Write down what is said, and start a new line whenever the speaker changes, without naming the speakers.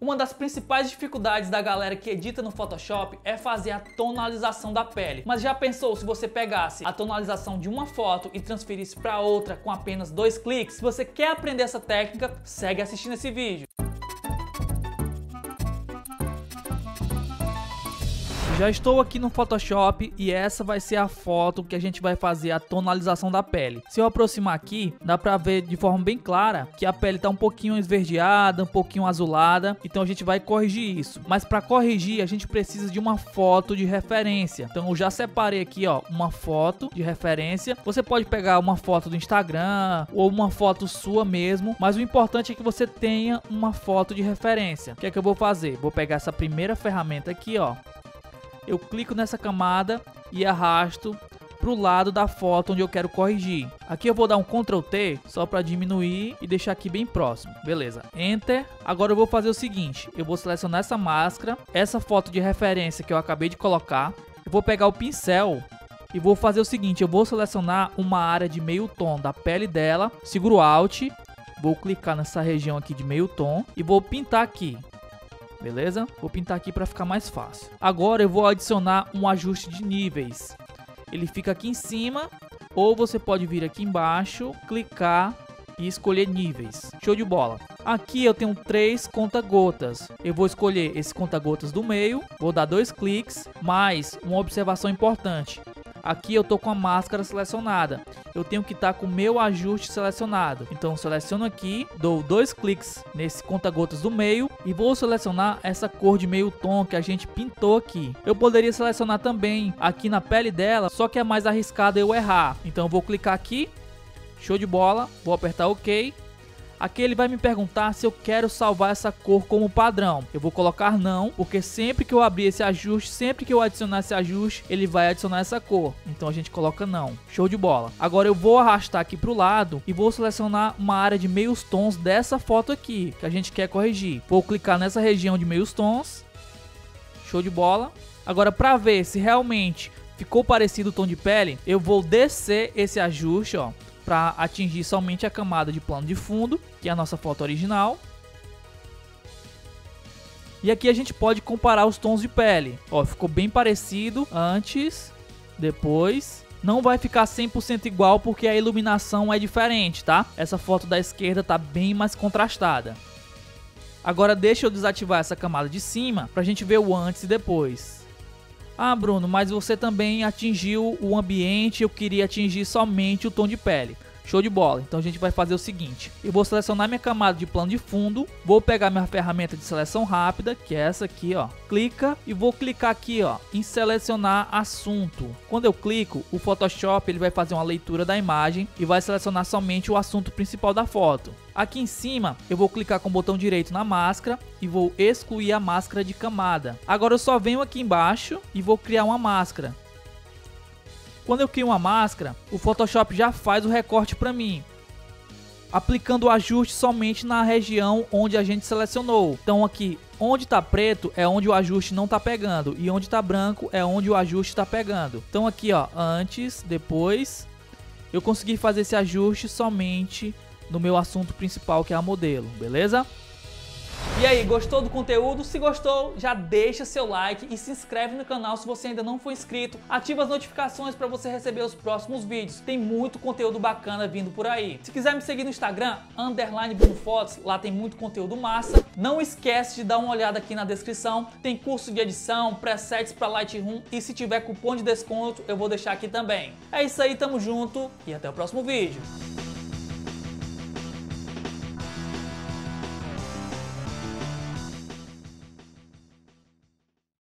Uma das principais dificuldades da galera que edita no Photoshop é fazer a tonalização da pele. Mas já pensou se você pegasse a tonalização de uma foto e transferisse para outra com apenas dois cliques? Se você quer aprender essa técnica, segue assistindo esse vídeo. Já estou aqui no Photoshop e essa vai ser a foto que a gente vai fazer a tonalização da pele. Se eu aproximar aqui, dá pra ver de forma bem clara que a pele tá um pouquinho esverdeada, um pouquinho azulada, então a gente vai corrigir isso. Mas para corrigir, a gente precisa de uma foto de referência. Então eu já separei aqui, ó, uma foto de referência. Você pode pegar uma foto do Instagram ou uma foto sua mesmo, mas o importante é que você tenha uma foto de referência. O que é que eu vou fazer? Vou pegar essa primeira ferramenta aqui, ó, eu clico nessa camada e arrasto para o lado da foto onde eu quero corrigir. Aqui eu vou dar um Ctrl T só para diminuir e deixar aqui bem próximo. Beleza, Enter. Agora eu vou fazer o seguinte, eu vou selecionar essa máscara, essa foto de referência que eu acabei de colocar. Eu vou pegar o pincel e vou fazer o seguinte, eu vou selecionar uma área de meio tom da pele dela, seguro Alt, vou clicar nessa região aqui de meio tom e vou pintar aqui beleza? Vou pintar aqui para ficar mais fácil. Agora eu vou adicionar um ajuste de níveis. Ele fica aqui em cima, ou você pode vir aqui embaixo, clicar e escolher níveis. Show de bola. Aqui eu tenho três conta-gotas. Eu vou escolher esse conta-gotas do meio, vou dar dois cliques, mais uma observação importante. Aqui eu tô com a máscara selecionada. Eu tenho que estar tá com o meu ajuste selecionado. Então seleciono aqui, dou dois cliques nesse conta-gotas do meio e vou selecionar essa cor de meio tom que a gente pintou aqui. Eu poderia selecionar também aqui na pele dela, só que é mais arriscado eu errar. Então eu vou clicar aqui, show de bola, vou apertar OK Aqui ele vai me perguntar se eu quero salvar essa cor como padrão. Eu vou colocar não, porque sempre que eu abrir esse ajuste, sempre que eu adicionar esse ajuste, ele vai adicionar essa cor. Então a gente coloca não. Show de bola. Agora eu vou arrastar aqui para o lado e vou selecionar uma área de meios tons dessa foto aqui, que a gente quer corrigir. Vou clicar nessa região de meios tons. Show de bola. Agora para ver se realmente ficou parecido o tom de pele, eu vou descer esse ajuste, ó para atingir somente a camada de plano de fundo, que é a nossa foto original. E aqui a gente pode comparar os tons de pele. Ó, ficou bem parecido antes, depois. Não vai ficar 100% igual porque a iluminação é diferente, tá? Essa foto da esquerda tá bem mais contrastada. Agora deixa eu desativar essa camada de cima para a gente ver o antes e depois. Ah, Bruno, mas você também atingiu o ambiente, eu queria atingir somente o tom de pele. Show de bola. Então a gente vai fazer o seguinte: eu vou selecionar minha camada de plano de fundo, vou pegar minha ferramenta de seleção rápida, que é essa aqui, ó. Clica e vou clicar aqui, ó, em selecionar assunto. Quando eu clico, o Photoshop ele vai fazer uma leitura da imagem e vai selecionar somente o assunto principal da foto. Aqui em cima, eu vou clicar com o botão direito na máscara e vou excluir a máscara de camada. Agora eu só venho aqui embaixo e vou criar uma máscara. Quando eu crio uma máscara, o Photoshop já faz o recorte para mim, aplicando o ajuste somente na região onde a gente selecionou. Então aqui, onde está preto é onde o ajuste não está pegando e onde está branco é onde o ajuste está pegando. Então aqui, ó, antes, depois, eu consegui fazer esse ajuste somente no meu assunto principal que é a modelo, beleza? E aí, gostou do conteúdo? Se gostou, já deixa seu like e se inscreve no canal se você ainda não for inscrito. Ativa as notificações para você receber os próximos vídeos. Tem muito conteúdo bacana vindo por aí. Se quiser me seguir no Instagram, underline Bruno Fotos, lá tem muito conteúdo massa. Não esquece de dar uma olhada aqui na descrição. Tem curso de edição, presets para Lightroom e se tiver cupom de desconto, eu vou deixar aqui também. É isso aí, tamo junto e até o próximo vídeo.